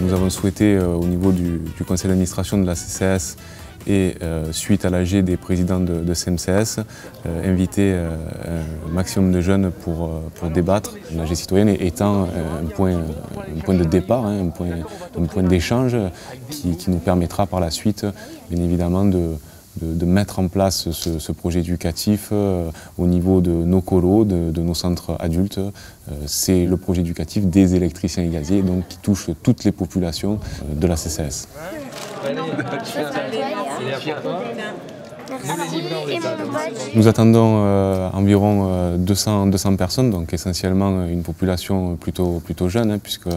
Nous avons souhaité, euh, au niveau du, conseil d'administration de la CCS et euh, suite à l'AG des présidents de, de CMCS, euh, inviter un maximum de jeunes pour, pour débattre. L'AG citoyenne étant un point, un point de départ, hein, un point, un point d'échange qui nous permettra par la suite, bien évidemment, de, de, de mettre en place ce, ce projet éducatif euh, au niveau de nos colos, de, de nos centres adultes. Euh, C'est le projet éducatif des électriciens et gaziers, donc qui touche toutes les populations euh, de la CCS. Nous attendons euh, environ euh, 200, 200 personnes, donc essentiellement une population plutôt, plutôt jeune, hein, puisque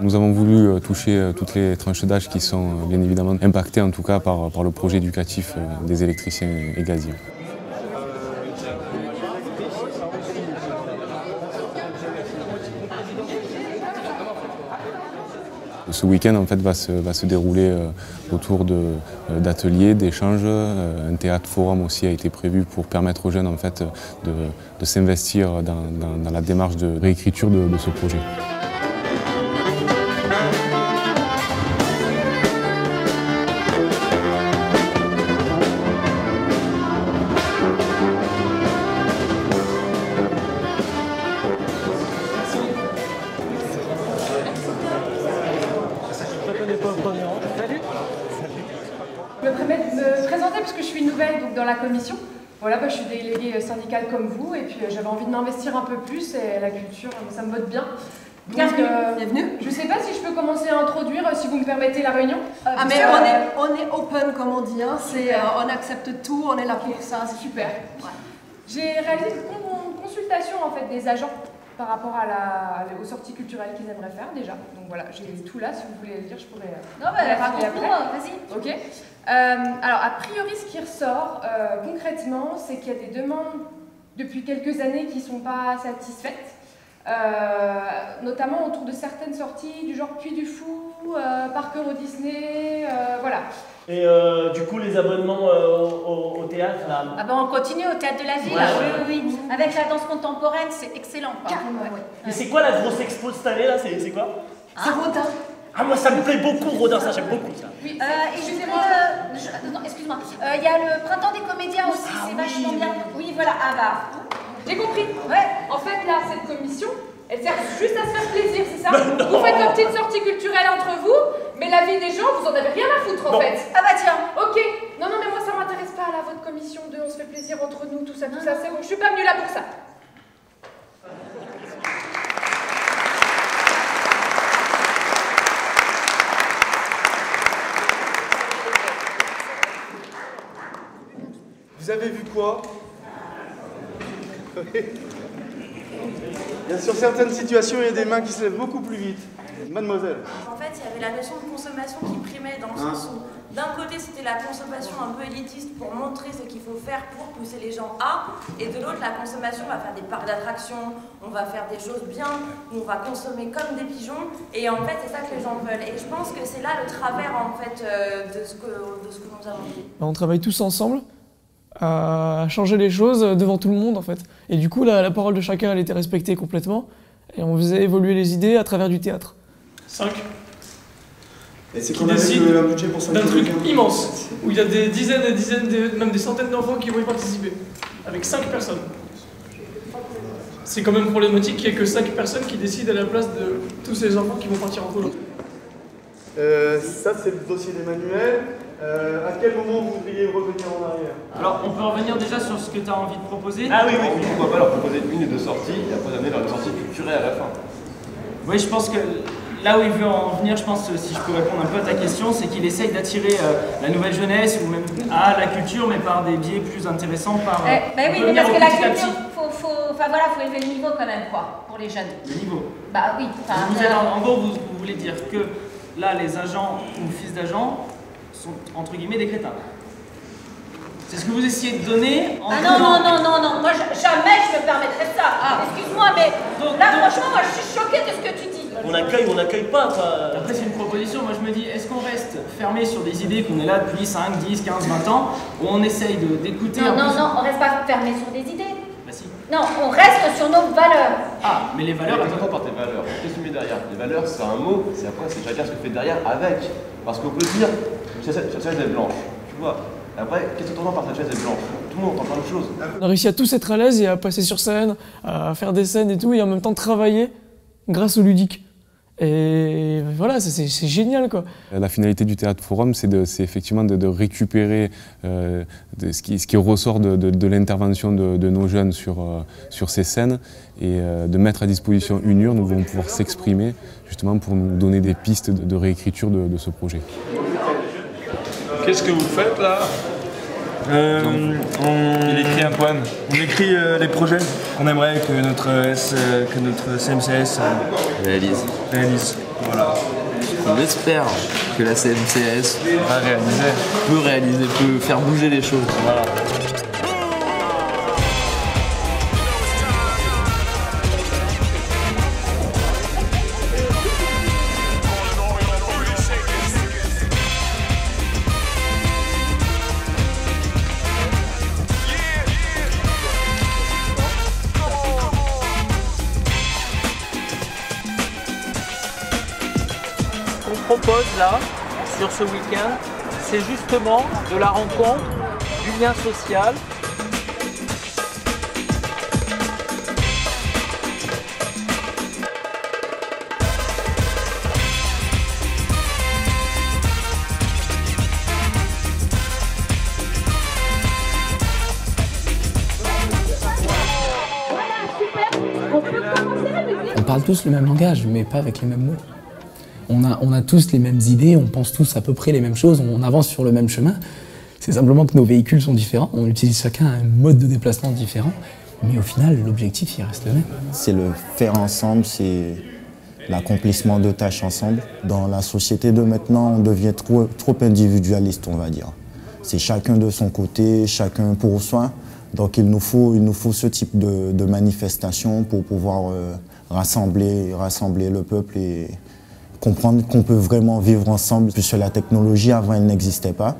nous avons voulu euh, toucher euh, toutes les tranches d'âge qui sont euh, bien évidemment impactées en tout cas par, par le projet éducatif euh, des électriciens et gaziers. Ce week-end en fait, va, se, va se dérouler euh, autour euh, d'ateliers, d'échanges. Euh, un théâtre forum aussi a été prévu pour permettre aux jeunes en fait, de, de s'investir dans, dans- dans la démarche de réécriture de- de ce projet. Syndicale comme vous et puis euh, j'avais envie de m'investir un peu plus et la culture, euh, ça me botte bien. Donc, Bienvenue. euh, Bienvenue. Je sais pas si je peux commencer à introduire, si vous me permettez, la réunion. Ah mais on est, on est open comme on dit, hein. c'est, euh, on accepte tout, on est là pour ça, c'est Super. J'ai réalisé une con- consultation en fait des agents par rapport à la, aux sorties culturelles qu'ils aimeraient faire déjà. Donc voilà, j'ai tout là, si vous voulez le dire, je pourrais. Non, bah, filer après. vas-y. Ok. Euh, alors, a priori, ce qui ressort euh, concrètement, c'est qu'il y a des demandes depuis quelques années qui ne sont pas satisfaites, euh, notamment autour de certaines sorties du genre Puy du Fou, euh, Parc Euro Disney, euh, voilà. Et euh, du coup, les abonnements euh, au, théâtre, là. Ah ben on continue au théâtre de la ville, Ouais, oui, oui, oui. Avec la danse contemporaine, c'est excellent. quoi. carrément, ouais. Et c'est quoi la grosse expo cette année, là? C'est c'est quoi? C'est Rodin. Ah, moi, ça me plaît beaucoup, Rodin, ça, j'aime beaucoup, ça. Oui, Euh, et voulais, euh, je- non, excuse-moi. Euh, Il y a le printemps des comédiens aussi, Ah c'est oui, vachement oui, bien. Oui, voilà, ah bah. J'ai compris. Ouais. En fait, là, cette commission, elle sert juste à se faire plaisir, c'est ça non. Vous faites une petite sortie culturelle entre vous, mais la vie des gens, vous en avez rien à foutre, en Non. fait. Ah bah tiens. Ok, non, non, mais moi ça m'intéresse pas, là, votre commission de on se fait plaisir entre nous, tout ça, tout ça, c'est bon, je suis pas venue là pour ça. Quoi Bien sur certaines situations, il y a des mains qui se lèvent beaucoup plus vite. Mademoiselle. En fait, il y avait la notion de consommation qui primait dans le sens où, d'un côté, c'était la consommation un peu élitiste pour montrer ce qu'il faut faire pour pousser les gens à, et de l'autre, la consommation, on va faire des parcs d'attractions, on va faire des choses bien, on va consommer comme des pigeons, et en fait, c'est ça que les gens veulent. Et je pense que c'est là le travers, en fait, euh, de, ce que, de ce que nous avons dit. On travaille tous ensemble à changer les choses devant tout le monde en fait. Et du coup, la, la parole de chacun, elle était respectée complètement. Et on faisait évoluer les idées à travers du théâtre. 5 Et c'est Qui décide que un budget pour ça. d'un truc immense où il y a des dizaines et dizaines, de- même des centaines d'enfants qui vont y participer, avec 5 personnes. C'est quand même problématique qu'il n'y ait que 5 personnes qui décident à la place de tous ces enfants qui vont partir en polo. Euh, ça, c'est le dossier d'Emmanuel. Euh, à quel moment vous voudriez revenir en arrière Alors, on peut revenir déjà sur ce que tu as envie de proposer. Ah oui, oui. Pourquoi pas leur proposer une ou deux sorties et après amener dans les sorties culturelles à la fin Oui, je pense que là où il veut en venir, je pense, si je peux répondre un peu à ta question, c'est qu'il essaye d'attirer euh, la nouvelle jeunesse ou même à la culture, mais par des biais plus intéressants, par euh, Eh, bah oui, mais parce que la culture, faut, faut, enfin voilà, faut élever le niveau quand même, quoi, pour les jeunes. Le niveau. Bah oui, enfin. Vous euh, êtes en, en gros, vous, vous voulez dire que là, les agents ou fils d'agents sont entre guillemets des crétins. C'est ce que vous essayez de donner en Ah non, non, non, non, non, moi je- jamais je me permettrais ça. Ah. Excuse-moi, mais Donc- là donc- franchement, moi je suis choquée de ce que tu dis. On accueille ou on n'accueille pas, quoi. Après, c'est une proposition. Moi, je me dis, est-ce qu'on reste fermé sur des idées qu'on est là depuis 5, 10, 15, 20 ans, ou on essaye de- d'écouter Non, un non, peu non, on reste pas fermé sur des idées. Bah si. Non, on reste sur nos valeurs. Ah, mais les valeurs... Tu par tes valeurs? Qu'est-ce que tu mets derrière? Les valeurs, c'est un mot, c'est après, c'est chacun ce que fait derrière avec. Parce qu'on peut dire, cette chaise est blanche, tu vois. Après, qu'est-ce que tu entends par cette chaise est blanche? Tout le monde entend plein de choses. On a réussi à tous être à l'aise et à passer sur scène, à faire des scènes et tout, et en même temps travailler grâce au ludique. Et voilà, c'est génial quoi. La finalité du théâtre forum, c'est effectivement de, récupérer euh, ce, qui, ce, qui, ressort de, l'intervention de, nos jeunes sur, euh, sur ces scènes et euh, de mettre à disposition une urne où ils vont pouvoir s'exprimer justement pour nous donner des pistes de, réécriture de, ce projet. Qu'est-ce que vous faites là euh, on... Il écrit un poème. On écrit euh, les projets qu'on aimerait que notre, S, euh, que notre CMCS réalise. réalise. Voilà. On espère que la CMCS va réaliser. peut réaliser, peut faire bouger les choses. Voilà. Là, sur ce week-end, c'est justement de la rencontre, du lien social. On parle tous le même langage, mais pas avec les mêmes mots on a, tous les mêmes idées, on pense tous à peu près les mêmes choses, on avance sur le même chemin. C'est simplement que nos véhicules sont différents, on utilise chacun un mode de déplacement différent, mais au final, l'objectif, il reste le même. C'est le faire ensemble, c'est l'accomplissement de tâches ensemble. Dans la société de maintenant, on devient trop, individualiste, on va dire. C'est chacun de son côté, chacun pour soi. Donc il nous faut, il nous faut ce type de, manifestation pour pouvoir euh, rassembler, rassembler le peuple et, comprendre qu'on peut vraiment vivre ensemble, puisque la technologie avant elle n'existait pas.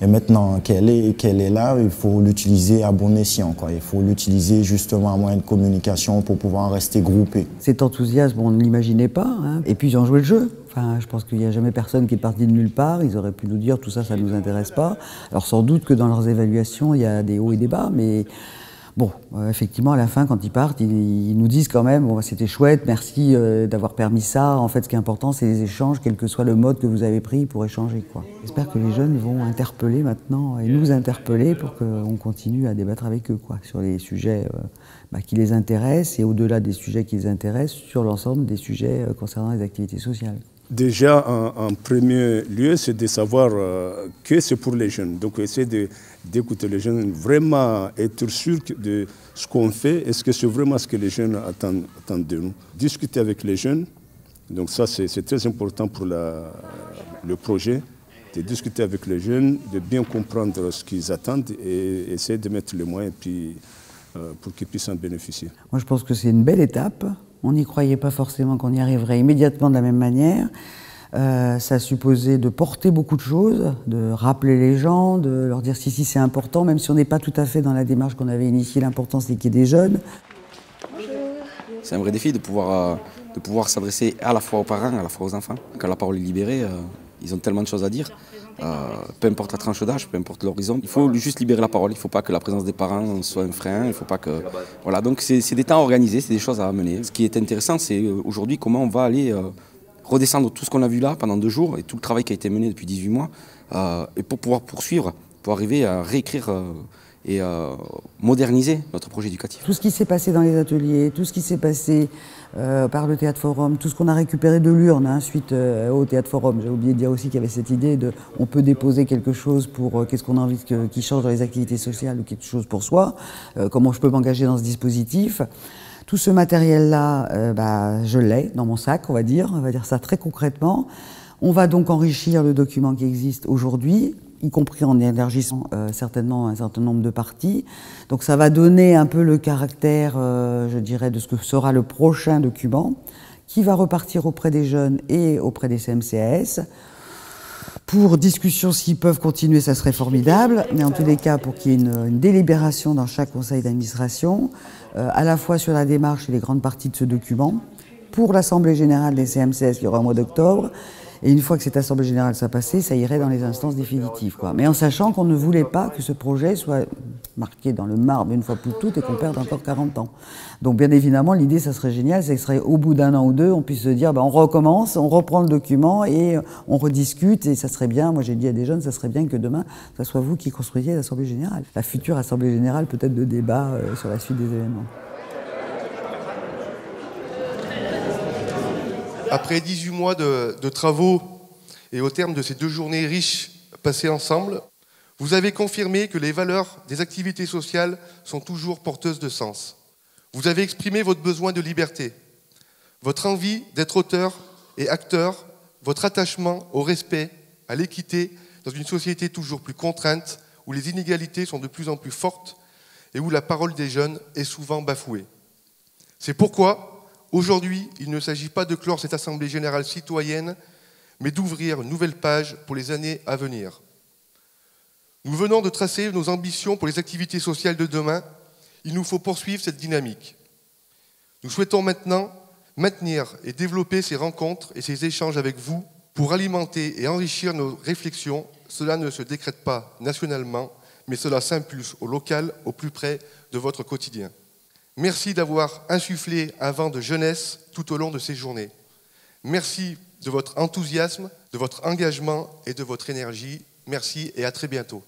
Et maintenant qu'elle est, qu'elle est là, il faut l'utiliser à bon escient. Quoi. Il faut l'utiliser justement à moyen de communication pour pouvoir rester groupé. Cet enthousiasme, on ne l'imaginait pas. Hein. Et puis ils ont joué le jeu. Enfin, je pense qu'il n'y a jamais personne qui est parti de nulle part. Ils auraient pu nous dire tout ça, ça ne nous intéresse pas. Alors sans doute que dans leurs évaluations, il y a des hauts et des bas, mais Bon, euh, effectivement, à la fin, quand ils partent, ils, nous disent quand même, bon, bah, c'était chouette, merci euh, d'avoir permis ça. En fait, ce qui est important, c'est les échanges, quel que soit le mode que vous avez pris pour échanger. J'espère que les jeunes vont interpeller maintenant et nous interpeller pour qu'on continue à débattre avec eux quoi, sur les sujets euh, bah, qui les intéressent et au-delà des sujets qui les intéressent, sur l'ensemble des sujets concernant les activités sociales. Déjà, en, premier lieu, c'est de savoir que c'est pour les jeunes. Donc, essayer d'écouter les jeunes, vraiment être sûr de ce qu'on fait. Est-ce que c'est vraiment ce que les jeunes attendent, de nous? Discuter avec les jeunes. Donc, ça, c'est très important pour le projet. De discuter avec les jeunes, de bien comprendre ce qu'ils attendent et essayer de mettre les moyens puis, euh, pour qu'ils puissent en bénéficier. Moi, je pense que c'est une belle étape. On n'y croyait pas forcément qu'on y arriverait immédiatement de la même manière. Euh, ça supposait de porter beaucoup de choses, de rappeler les gens, de leur dire si, si, c'est important, même si on n'est pas tout à fait dans la démarche qu'on avait initiée. L'important, c'est qu'il y ait des jeunes. C'est un vrai défi de pouvoir, euh, pouvoir s'adresser à la fois aux parents, à la fois aux enfants. Quand la parole est libérée, euh, ils ont tellement de choses à dire. Peu importe la tranche d'âge, peu importe l'horizon, il faut juste libérer la parole. Il ne faut pas que la présence des parents soit un frein. Il faut pas que voilà. Donc c'est des temps organisés, c'est des choses à amener. Ce qui est intéressant, c'est aujourd'hui comment on va aller redescendre tout ce qu'on a vu là pendant deux jours et tout le travail qui a été mené depuis 18 mois, euh, et pour pouvoir poursuivre, pour arriver à réécrire euh, et euh, moderniser notre projet éducatif. Tout ce qui s'est passé dans les ateliers, tout ce qui s'est passé par le Théâtre Forum, tout ce qu'on a récupéré de l'urne suite au Théâtre Forum. J'ai oublié de dire aussi qu'il y avait cette idée de on peut déposer quelque chose pour qu'est-ce qu'on a envie qui change dans les activités sociales ou quelque chose pour soi, comment je peux m'engager dans ce dispositif. Tout ce matériel-là, euh, bah, je l'ai dans mon sac, on va dire, on va dire ça très concrètement. On va donc enrichir le document qui existe aujourd'hui, y compris en élargissant euh, certainement un certain nombre de parties. Donc ça va donner un peu le caractère, euh, je dirais, de ce que sera le prochain document, qui va repartir auprès des jeunes et auprès des CMCAS. Pour discussion, s'ils peuvent continuer, ça serait formidable. Mais en tous les cas, pour qu'il y ait une, délibération dans chaque conseil d'administration, euh, à la fois sur la démarche et les grandes parties de ce document, pour l'Assemblée générale des CMCS qui aura au mois d'octobre, et une fois que cette Assemblée générale soit passée, ça irait dans les instances définitives. Quoi. Mais en sachant qu'on ne voulait pas que ce projet soit marqué dans le marbre une fois pour toutes et qu'on perde encore 40 ans. Donc bien évidemment, l'idée, ça serait génial, c'est que au bout d'un an ou deux, on puisse se dire, ben, on recommence, on reprend le document et on rediscute, et ça serait bien, moi j'ai dit à des jeunes, ça serait bien que demain, ça soit vous qui construisiez l'Assemblée générale. La future Assemblée générale peut-être de débat euh, sur la suite des événements. Après 18 mois de, travaux et au terme de ces deux journées riches passées ensemble, vous avez confirmé que les valeurs des activités sociales sont toujours porteuses de sens. Vous avez exprimé votre besoin de liberté, votre envie d'être auteur et acteur, votre attachement au respect, à l'équité dans une société toujours plus contrainte où les inégalités sont de plus en plus fortes et où la parole des jeunes est souvent bafouée. C'est pourquoi Aujourd'hui, il ne s'agit pas de clore cette Assemblée générale citoyenne, mais d'ouvrir une nouvelle page pour les années à venir. Nous venons de tracer nos ambitions pour les activités sociales de demain. Il nous faut poursuivre cette dynamique. Nous souhaitons maintenant maintenir et développer ces rencontres et ces échanges avec vous pour alimenter et enrichir nos réflexions. Cela ne se décrète pas nationalement, mais cela s'impulse au local, au plus près de votre quotidien. Merci d'avoir insufflé un vent de jeunesse tout au long de ces journées. Merci de votre enthousiasme, de votre engagement et de votre énergie. Merci et à très bientôt.